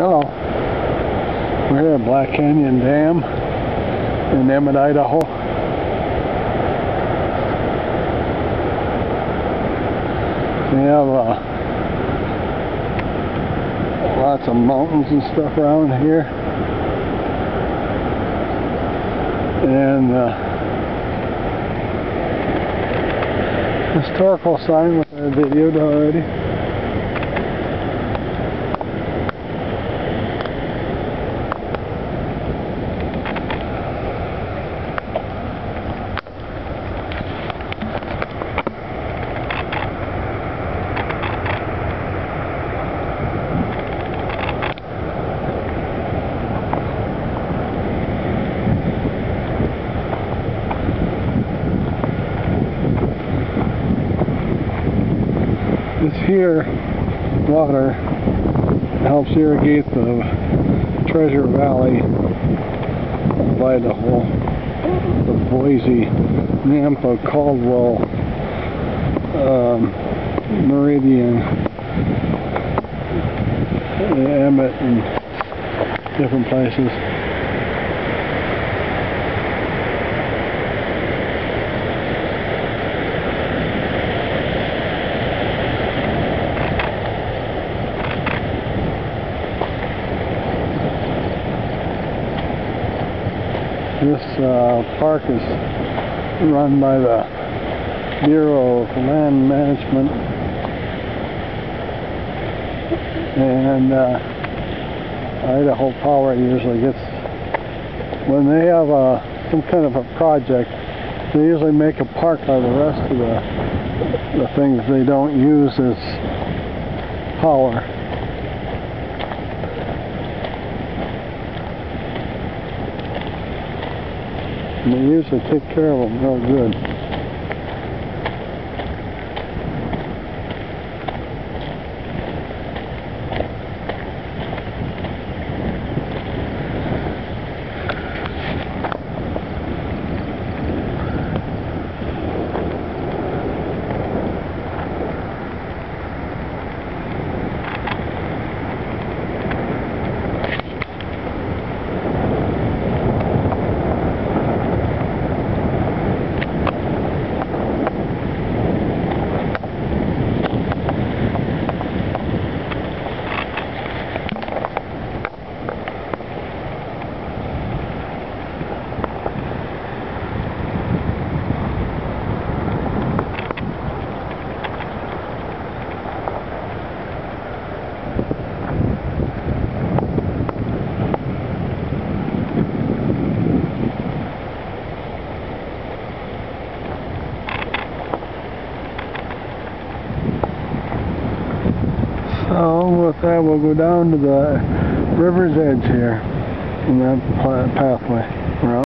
Hello. We're here at Black Canyon Dam in Emmett, Idaho. We have uh, lots of mountains and stuff around here. And uh, historical sign which I videoed already. This here water helps irrigate the Treasure Valley of Idaho, the Boise, Nampa, Caldwell, um, Meridian, Emmett, and different places. This uh, park is run by the Bureau of Land Management and uh, Idaho Power usually gets when they have a, some kind of a project they usually make a park out of the rest of the, the things they don't use as power. And they usually take care of them real good. That we'll go down to the river's edge here in that pathway.